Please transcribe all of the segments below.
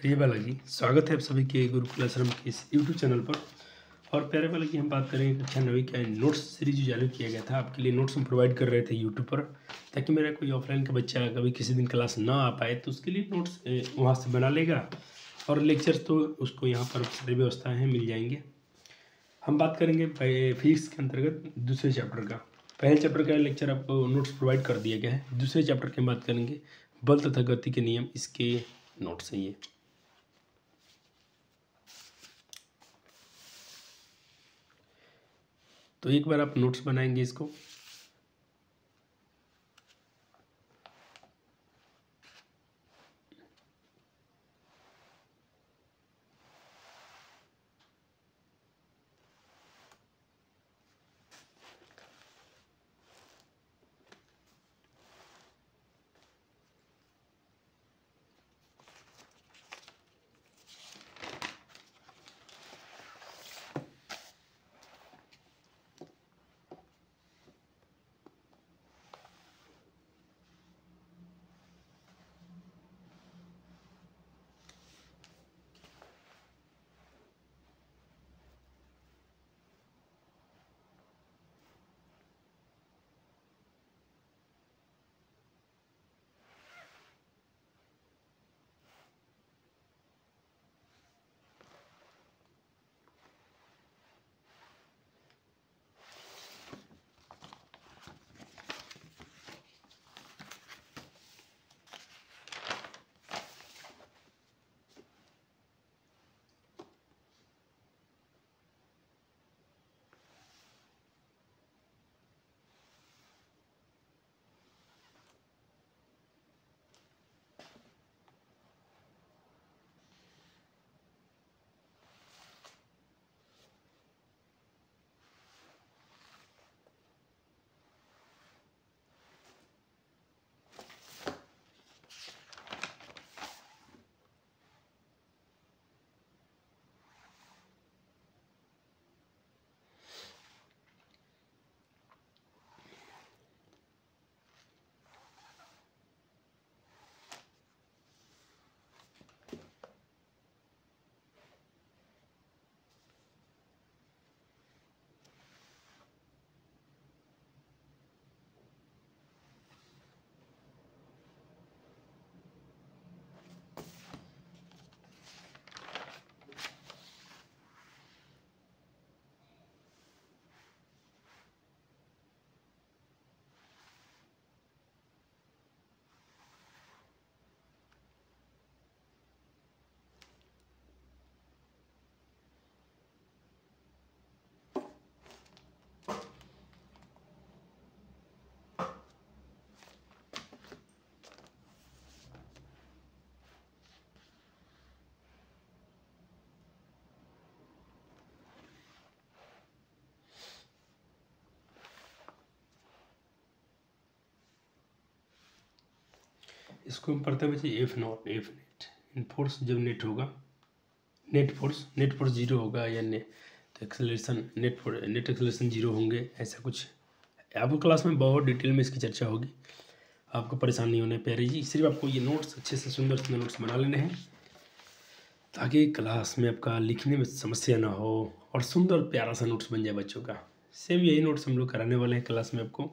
प्रिय बालाजी, स्वागत है आप सभी के गुरुकुल आश्रम के इस यूट्यूब चैनल पर। और प्यारे बालाजी, हम बात करेंगे कक्षा नवी का नोट्स सीरीज़ जो चालू किया गया था, आपके लिए नोट्स हम प्रोवाइड कर रहे थे यूट्यूब पर, ताकि मेरा कोई ऑफलाइन का बच्चा कभी किसी दिन क्लास ना आ पाए तो उसके लिए नोट्स वहाँ से बना लेगा। और लेक्चर्स तो उसको यहाँ पर सारी व्यवस्थाएँ है, मिल जाएँगे। हम बात करेंगे फिजिक्स के अंतर्गत दूसरे चैप्टर का। पहले चैप्टर का लेक्चर आपको नोट्स प्रोवाइड कर दिया गया है। दूसरे चैप्टर की हम बात करेंगे बल तथा गति के नियम, इसके नोट्स हैं ये। तो एक बार आप नोट्स बनाएँगे इसको। इसको हम पढ़ते हैं बच्चे F not F net force जब नेट होगा net force net force zero होगा या नेट तो acceleration net force net acceleration zero होंगे, ऐसा कुछ। आपको क्लास में बहुत डिटेल में इसकी चर्चा होगी। आपको परेशानी नहीं होने प्यारी जी। सिर्फ़ आपको ये नोट्स अच्छे से सुंदर सुंदर नोट्स बना लेने हैं, ताकि क्लास में आपका लिखने में समस्या ना हो और सुंदर प्यारा सा नोट्स बन जाए बच्चों का। सेम यही नोट्स हम लोग कराने वाले हैं क्लास में आपको।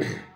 Yeah.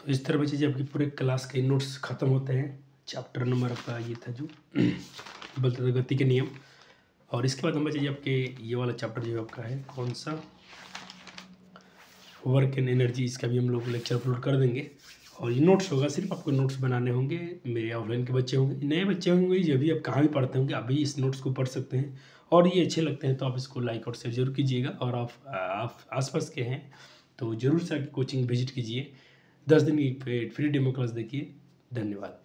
तो इस तरह बच्चे जब आपकी पूरे क्लास के नोट्स ख़त्म होते हैं, चैप्टर नंबर आपका ये था जो बलता गति के नियम। और इसके बाद हम बच्चे आपके ये वाला चैप्टर जो आपका है, कौन सा? वर्क एंड एनर्जी इसका भी हम लोग लेक्चर अपलोड कर देंगे। और ये नोट्स होगा, सिर्फ़ आपको नोट्स बनाने होंगे, मेरे ऑफलाइन के बच्चे होंगे, नए बच्चे होंगे जो भी आप कहाँ भी पढ़ते होंगे अभी इस नोट्स को पढ़ सकते हैं। और ये अच्छे लगते हैं तो आप इसको लाइक और शेयर ज़रूर कीजिएगा। और आप आप आसपास के हैं तो ज़रूर से कोचिंग विज़िट कीजिए। दस दिन की फ्री डेमो क्लास देखिए। धन्यवाद।